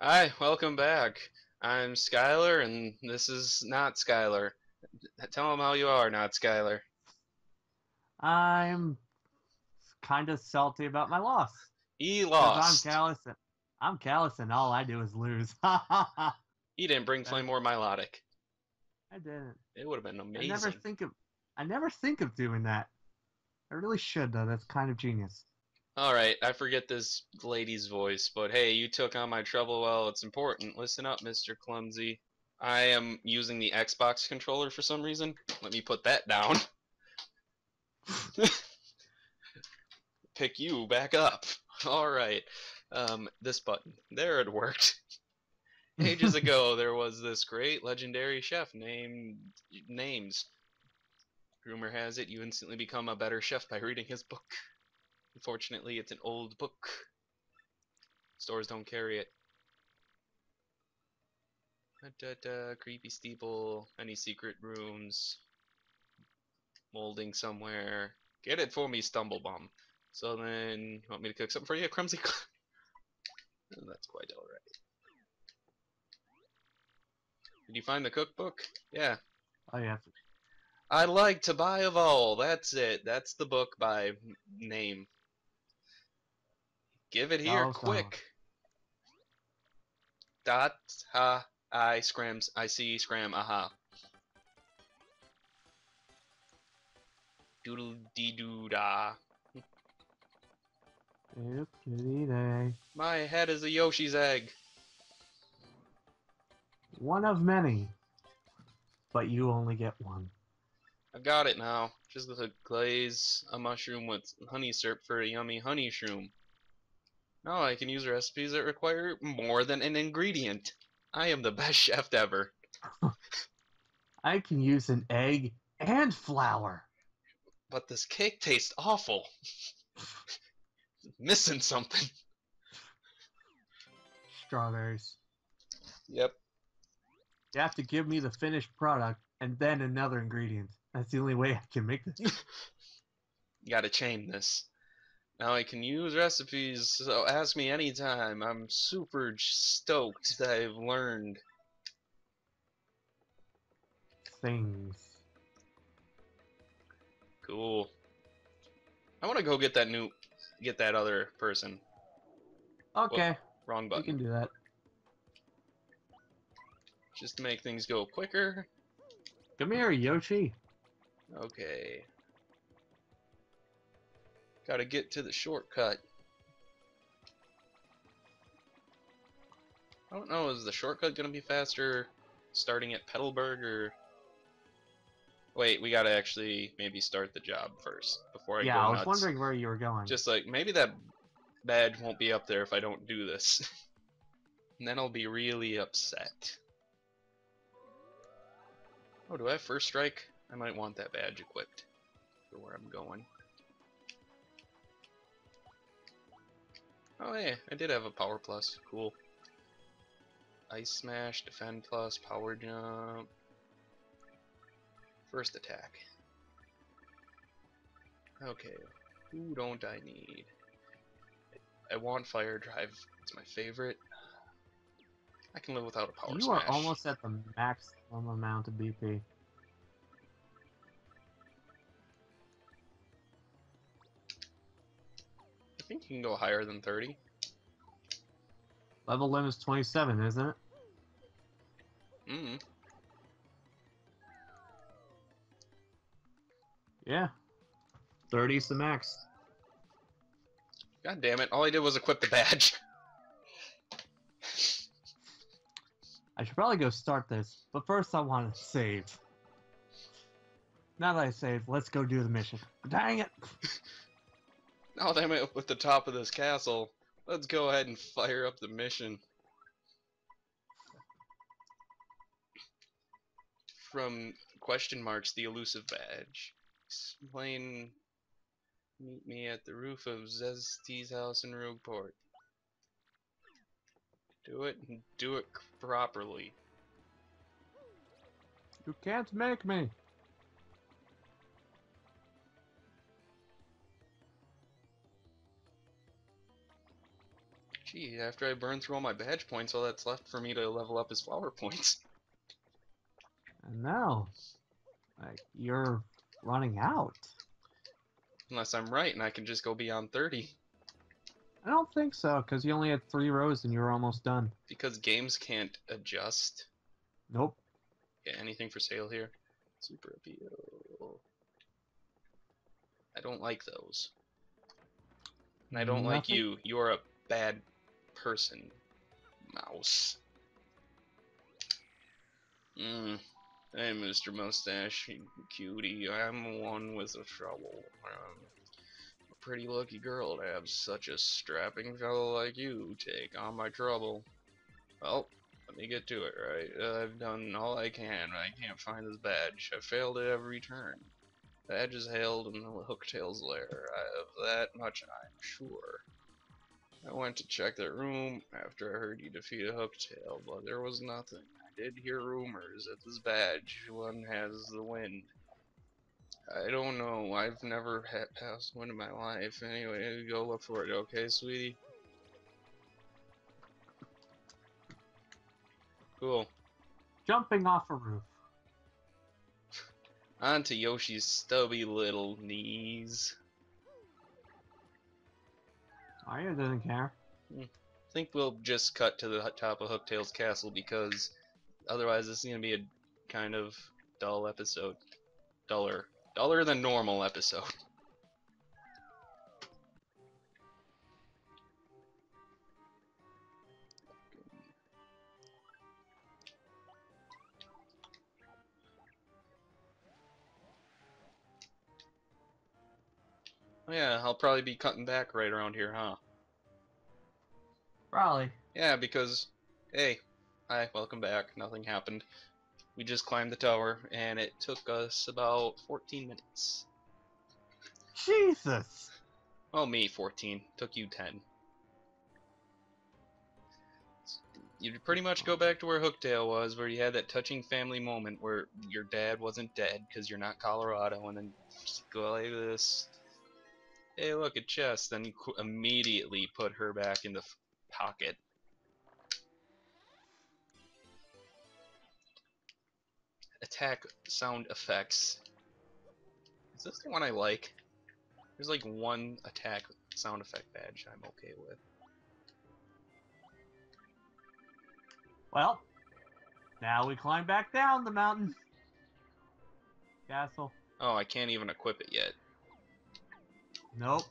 Hi, welcome back. I'm Skylar, and this is not Skylar. Tell him how you are, not Skylar. I'm kind of salty about my loss. He lost. I'm Kalas. And, I'm Kalas, and all I do is lose. he didn't bring Flame more Milotic. I didn't. It would have been amazing. I never think of. I never think of doing that. I really should though. That's kind of genius. All right, I forget this lady's voice, but hey, you took on my trouble. Well, it's important. Listen up, Mr. Clumsy. I am using the Xbox controller for some reason. Let me put that down. Pick you back up. All right. Um, this button. There it worked. Ages ago, there was this great legendary chef named Names. Rumor has it you instantly become a better chef by reading his book. Unfortunately, it's an old book. Stores don't carry it. Da-da-da, creepy steeple, any secret rooms, molding somewhere. Get it for me, Stumblebum. So then, you want me to cook something for you, Clumsy? Oh, That's quite alright. Did you find the cookbook? Yeah. Oh yeah. I like to buy of all. That's it. That's the book by name. Give it here quick. Dot ha I scrams I see scram aha. Doodle dee doo da. My head is a Yoshi's egg. One of many, but you only get one. I've got it now. Just glaze a mushroom with honey syrup for a yummy honey shroom. Now I can use recipes that require more than an ingredient. I am the best chef ever. I can use an egg and flour. But this cake tastes awful. Missing something. Strawberries. Yep. You have to give me the finished product and then another ingredient. That's the only way I can make this. You gotta chain this. Now I can use recipes, so ask me anytime. I'm super stoked that I've learned. Things. Cool. I wanna go get that new get that other person. Okay, Wrong button. can do that. Just to make things go quicker. Come here, Yoshi. Okay. Gotta get to the shortcut. I don't know, is the shortcut gonna be faster starting at Petalburg or... Wait, we gotta actually maybe start the job first before I yeah, go Yeah, I was nuts. wondering where you were going. Just like, maybe that badge won't be up there if I don't do this. and then I'll be really upset. Oh, do I have first strike? I might want that badge equipped for where I'm going. Oh yeah, I did have a power plus. Cool. Ice smash, defend plus, power jump. First attack. Okay, who don't I need? I want fire drive. It's my favorite. I can live without a power you smash. are almost at the maximum amount of BP. Think you can go higher than 30. Level limit is 27, isn't it? Mm. Yeah. 30's the max. God damn it! All I did was equip the badge. I should probably go start this, but first I want to save. Now that I saved, let's go do the mission. Dang it! Now that I'm at with the top of this castle, let's go ahead and fire up the mission. From question marks, the elusive badge. Explain. Meet me at the roof of Zess T.'s house in Rogueport. Do it and do it properly. You can't make me! Gee, after I burn through all my badge points, all that's left for me to level up is flower points. And now, like, you're running out. Unless I'm right and I can just go beyond 30. I don't think so, because you only had three rows and you were almost done. Because games can't adjust. Nope. Yeah, anything for sale here? Super appeal. I don't like those. And I don't like you. You're a bad person. Mouse. Mm. Hey, Mr. Mustache, cutie. I'm one with a shovel. Um, a pretty lucky girl to have such a strapping fellow like you take on my trouble. Well, let me get to it, right? I've done all I can, but I can't find this badge. I've failed at every turn. Badge is held in the Hooktail's lair. I, have that much I'm sure. I went to check that room after I heard you defeat a Hooktail, but there was nothing. I did hear rumors that this badge one has the wind. I don't know. I've never had passed wind in my life. Anyway, go look for it, okay, sweetie? Cool. Jumping off a roof. Onto Yoshi's stubby little knees. Oh, Mario doesn't care. Hmm. I think we'll just cut to the top of Hooktail's castle because otherwise this is gonna be a kind of dull episode. Duller. Duller than normal episode. yeah, I'll probably be cutting back right around here, huh? Probably. Yeah, because, hey, hi, welcome back. Nothing happened. We just climbed the tower, and it took us about 14 minutes. Jesus! Oh, me, 14. Took you 10. You'd pretty much go back to where Hooktail was, where you had that touching family moment where your dad wasn't dead because you're not Colorado, and then just go like this. Hey, look, a chest. Then you qu- immediately put her back in the f- pocket. Attack sound effects. Is this the one I like? There's like one attack sound effect badge I'm okay with. Well, now we climb back down the mountain. Castle. Oh, I can't even equip it yet. Nope.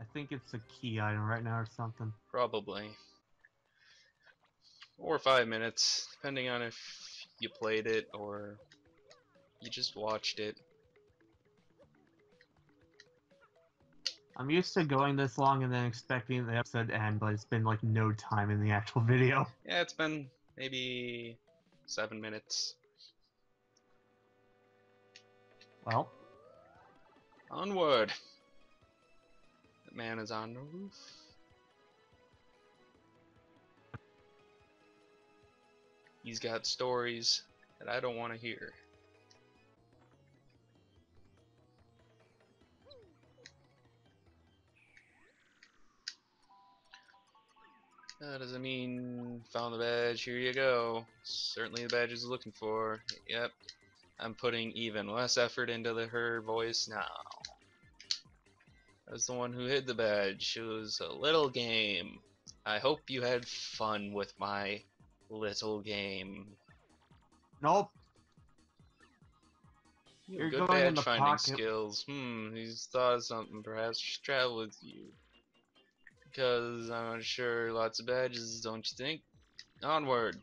I think it's a key item right now or something. Probably. Or five minutes, depending on if you played it or you just watched it. I'm used to going this long and then expecting the episode to end, but it's been like no time in the actual video. Yeah, it's been maybe seven minutes. Well, Onward! The man is on the roof. He's got stories that I don't want to hear. That doesn't mean found the badge, here you go. Certainly the badge is looking for. Yep. I'm putting even less effort into the her voice now. I was the one who hid the badge. It was a little game. I hope you had fun with my little game. nope. You You're good going in badge finding pocket. skills. Hmm, he's thought of something. Perhaps travel with you. Because I'm not sure lots of badges, don't you think? Onward.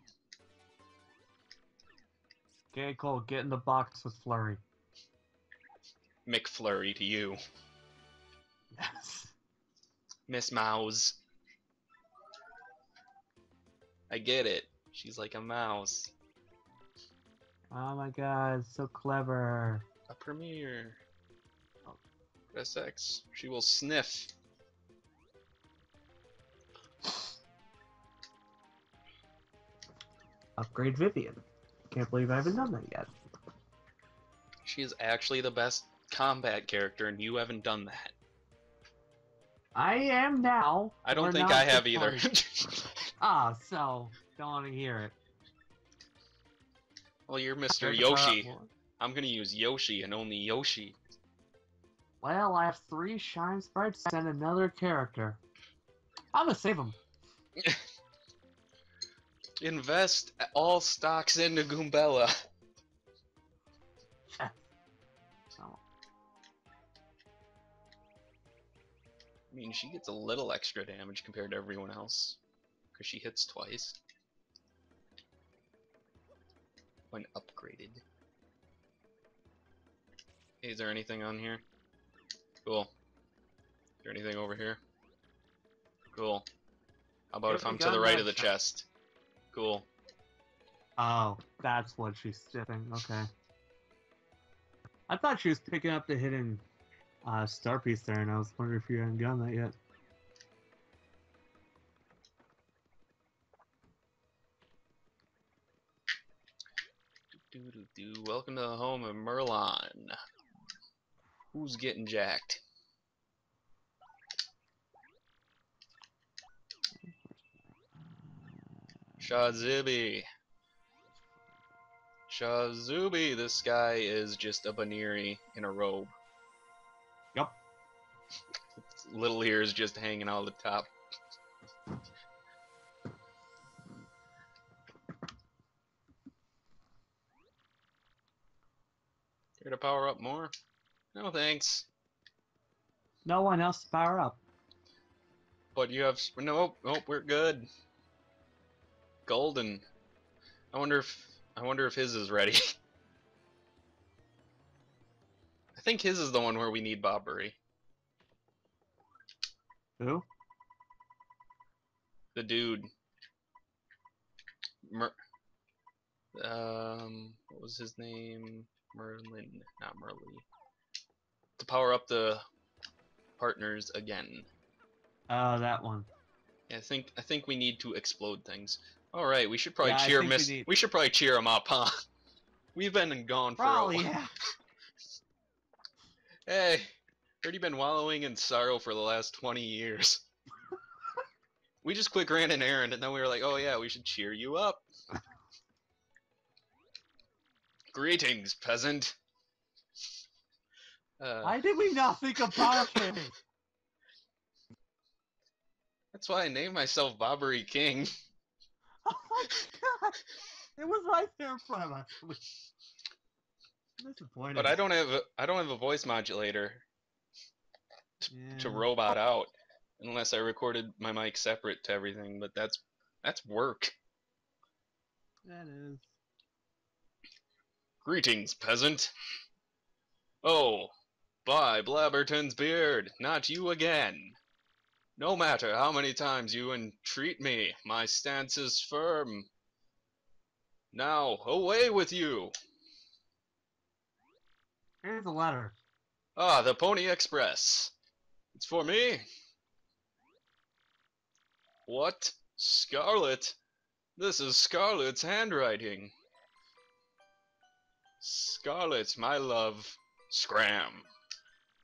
Okay, Cole, get in the box with Flurry. McFlurry to you. Yes. Ms. Mowz. I get it. She's like a mouse. Oh my god, so clever. A premiere. Oh. Press X. She will sniff. Upgrade Vivian. Can't believe I haven't done that yet. She is actually the best combat character, and you haven't done that. I am now. I don't We're think I have either. Ah, so don't want to hear it. well, you're Mr. Heard the product Yoshi. I'm gonna use Yoshi and only Yoshi. Well, I have three shine sprites and another character. I'm gonna save them. Invest all stocks into Goombella. So, I mean, she gets a little extra damage compared to everyone else. Because she hits twice. When upgraded. Hey, is there anything on here? Cool. Is there anything over here? Cool. How about Yeah, if I'm to the right of the chest? Cool. oh, that's what she's sipping. Okay. I thought she was picking up the hidden uh, star piece there, and I was wondering if you hadn't gotten that yet. Welcome to the home of Merlon. Who's getting jacked? Shazibi. Shazubi, this guy is just a Baniri in a robe. Yep. Little ears just hanging out the top. Here to power up more? No thanks. No one else to power up. But you have nope, nope, we're good. Golden. I wonder if I wonder if his is ready. I think his is the one where we need Bobbery. Who? The dude. Mer um what was his name? Merlin, not Merly. To power up the partners again. Oh, that one. I think I think we need to explode things. All right, we should probably Yeah, cheer think we Miss. We should probably cheer him up, huh? We've been gone for Probably, a while. yeah. Hey, heard you been wallowing in sorrow for the last twenty years. we just quick ran an errand, and then we were like, oh yeah, we should cheer you up. Greetings, peasant. Uh, Why did we not think about it? That's why I named myself Bobbery King. Oh my god! It was right there in front of us. Disappointed. But I don't have a, I don't have a voice modulator yeah. to robot out unless I recorded my mic separate to everything, but that's that's work. That is. Greetings, peasant. Oh, by Blabberton's beard, not you again. No matter how many times you entreat me, my stance is firm. Now, away with you! Here's a letter. Ah, the Pony Express. It's for me. What? Scarlet? This is Scarlet's handwriting. Scarlet, my love. Scram.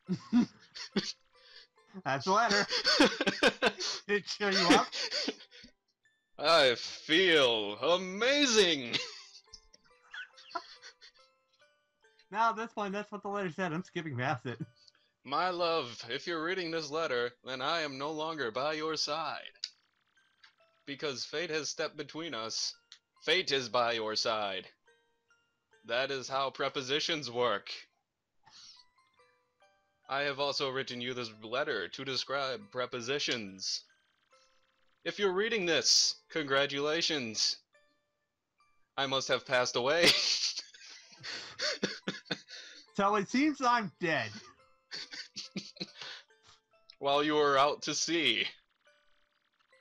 That's a letter. Did it cheer you up? I feel amazing. Now at this point, that's what the letter said. I'm skipping past it. My love, if you're reading this letter, then I am no longer by your side. Because fate has stepped between us. Fate is by your side. That is how prepositions work. I have also written you this letter to describe prepositions. If you're reading this, congratulations. I must have passed away. So it seems I'm dead. while you were out to sea.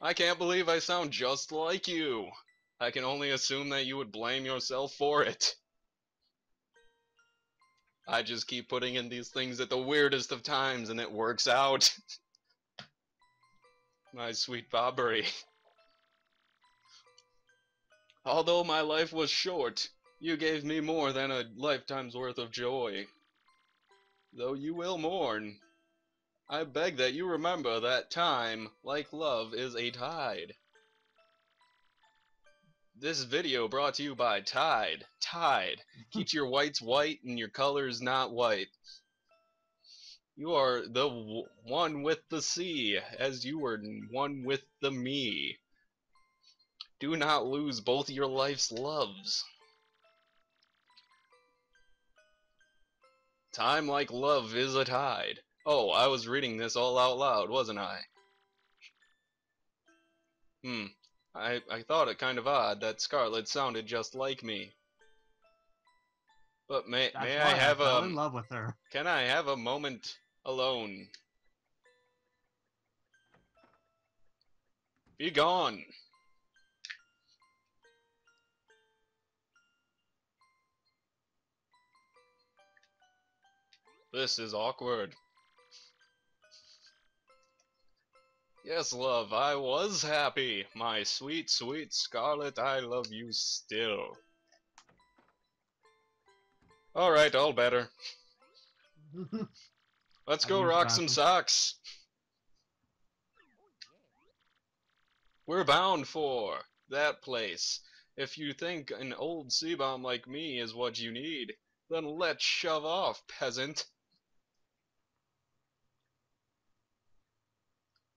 I can't believe I sound just like you. I can only assume that you would blame yourself for it. I just keep putting in these things at the weirdest of times and it works out. my sweet Bobbery. Although my life was short, you gave me more than a lifetime's worth of joy. Though you will mourn, I beg that you remember that time, like love, is a tide. This video brought to you by Tide. Tide. Keeps your whites white and your colors not white. You are the w- one with the sea, as you were one with the me. Do not lose both your life's loves. Time like love is a tide. Oh, I was reading this all out loud, wasn't I? Hmm. I, I thought it kind of odd that Scarlet sounded just like me. But may That's may I have fell a in love with her. can I have a moment alone? Be gone. This is awkward. Yes, love, I was happy. My sweet, sweet Scarlet, I love you still. Alright, all better. Let's go rock some socks. We're bound for that place. If you think an old sea bomb like me is what you need, then let's shove off, peasant.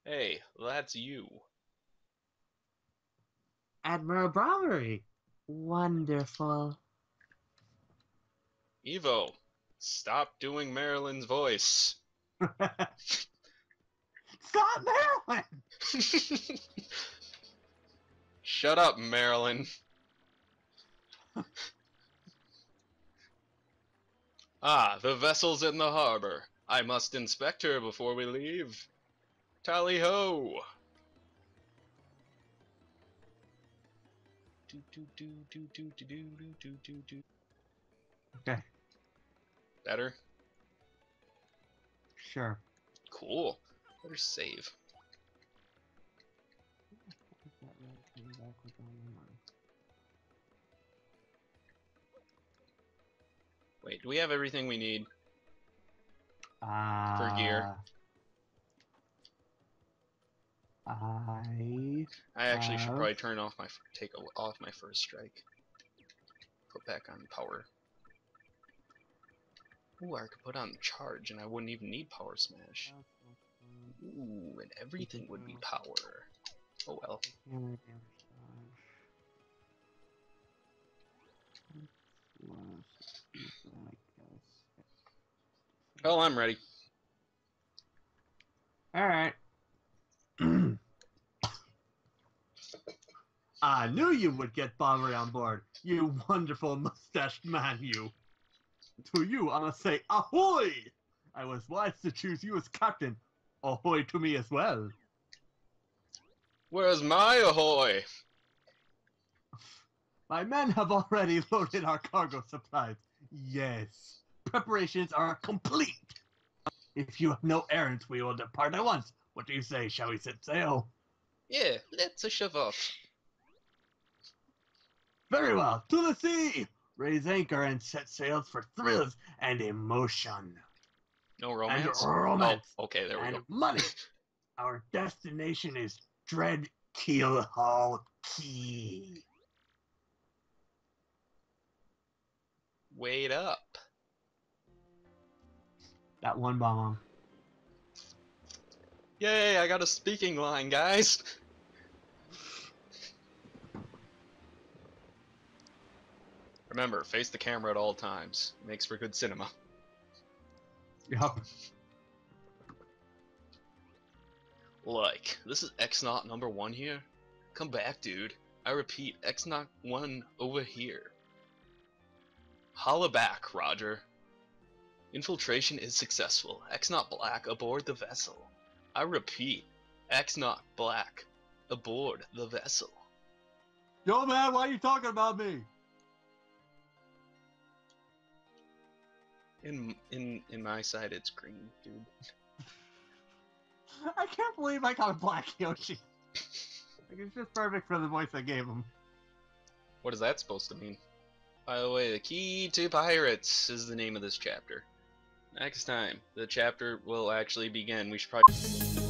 Hey, that's you. Admiral Bobbery. Wonderful. Evo, stop doing Marilyn's voice. Stop Marilyn! Shut up, Marilyn. ah, the vessel's in the harbor. I must inspect her before we leave. Tally ho! Okay. Better? Sure. Cool. Better save. Wait, do we have everything we need? Uh, for gear? Uh, I I actually should probably turn off my take off my first strike. Put back on power. Ooh, I could put on charge, and I wouldn't even need power smash. Ooh, and everything would be power. Oh well. Hammer damage dodge. Plus, I guess. Well, I'm ready. All I knew you would get Bobbery on board. You wonderful mustached man, you. To you, I must say, ahoy! I was wise to choose you as captain. Ahoy to me as well. Where's my ahoy? My men have already loaded our cargo supplies. Yes, preparations are complete. If you have no errands, we will depart at once. What do you say? Shall we set sail? Yeah, let's shove off. Very well. To the sea! Raise anchor and set sails for thrills and emotion. No romance. And romance. Oh, okay, there we and go. money. Our destination is Dread Keelhaul Key. Wait up. That one bomb. Yay, I got a speaking line, guys. Remember, face the camera at all times. Makes for good cinema. Yup. Like, this is X-Naut number one here? Come back, dude. I repeat, X-Naut one over here. Holla back, Roger. Infiltration is successful. X-Naut Black aboard the vessel. I repeat, X-Naut Black aboard the vessel. Yo, man, why are you talking about me? In in in my side, it's green, dude. I can't believe I got a black Yoshi. like, it's just perfect for the voice I gave him. What is that supposed to mean? By the way, the key to pirates is the name of this chapter. next time the chapter will actually begin. We should probably.